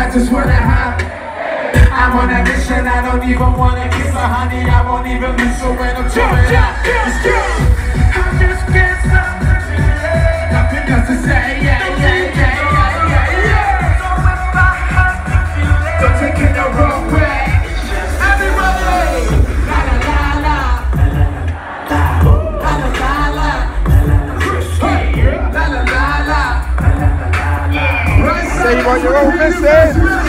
making your distance, I just wanna hop. I'm on a mission, I don't even wanna kiss her, honey. I won't even miss her when I'm chilling. Let's go. I just can't stop nothing else to say. Yeah, yeah, yeah, yeah, yeah, yeah. So if I have to feel it, don't take it aí, vai jogar o